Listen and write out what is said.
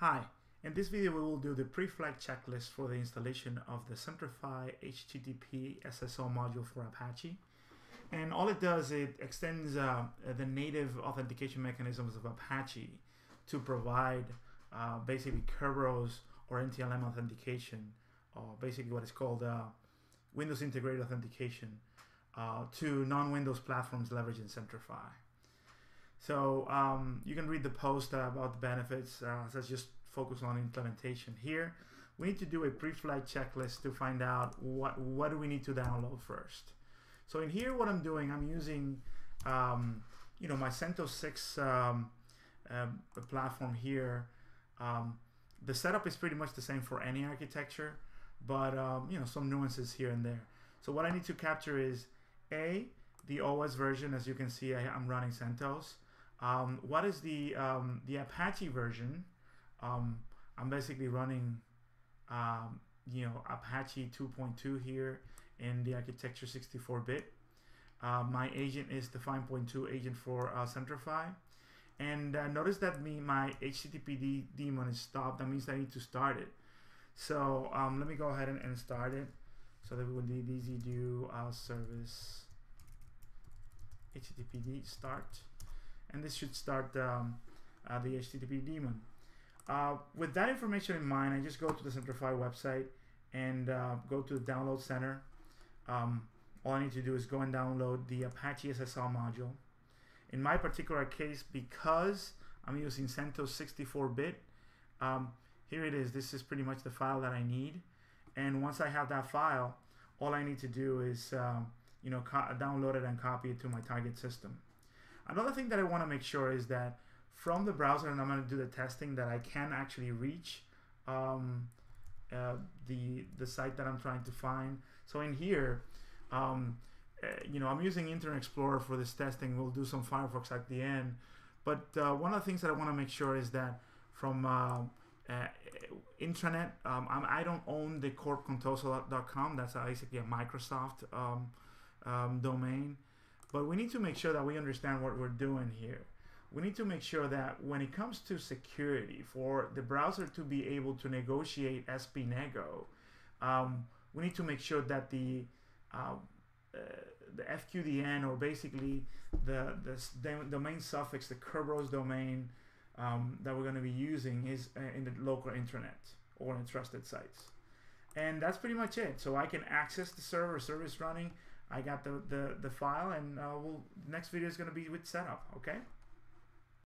Hi, in this video we will do the pre-flight checklist for the installation of the Centrify HTTP SSO module for Apache. And all it does, it extends uh, the native authentication mechanisms of Apache to provide uh, basically Kerberos or NTLM authentication, or basically what is called uh, Windows Integrated Authentication uh, to non-Windows platforms leveraging Centrify. So um, you can read the post uh, about the benefits. Uh, let's just focus on implementation here. We need to do a pre-flight checklist to find out what what do we need to download first. So in here, what I'm doing, I'm using um, you know my CentOS 6 um, uh, platform here. Um, the setup is pretty much the same for any architecture, but um, you know some nuances here and there. So what I need to capture is a the OS version. As you can see, I, am running CentOS. Um, what is the um, the Apache version? Um, I'm basically running, um, you know, Apache 2.2 here in the architecture 64-bit. Uh, my agent is the 5.2 agent for uh, Centrify. And uh, notice that me my HTTPD daemon is stopped. That means I need to start it. So um, let me go ahead and, and, start it. So that we will need easy do uh, service HTTPD start and this should start um, uh, the HTTP daemon. Uh, with that information in mind, I just go to the Centrify website and uh, go to the download center. Um, all I need to do is go and download the Apache SSO module. In my particular case, because I'm using CentOS 64-bit, um, here it is. This is pretty much the file that I need. And once I have that file, all I need to do is um, you know download it and copy it to my target system. Another thing that I want to make sure is that from the browser, and I'm going to do the testing, that I can actually reach um, uh, the the site that I'm trying to find. So in here, um, uh, you know, I'm using Internet Explorer for this testing. We'll do some Firefox at the end. But uh, one of the things that I want to make sure is that from uh, uh, intranet, um, I don't own the corpcontoso.com. That's basically a Microsoft um, um, domain. But we need to make sure that we understand what we're doing here. We need to make sure that when it comes to security, for the browser to be able to negotiate SPNEGO, um, we need to make sure that the uh, uh, the FQDN or basically the, the domain suffix, the Kerberos domain um, that we're going to be using is uh, in the local intranet or in trusted sites. And that's pretty much it. So I can access the server, service running, I got the, the, the file and uh, we'll, next video is going to be with setup, okay?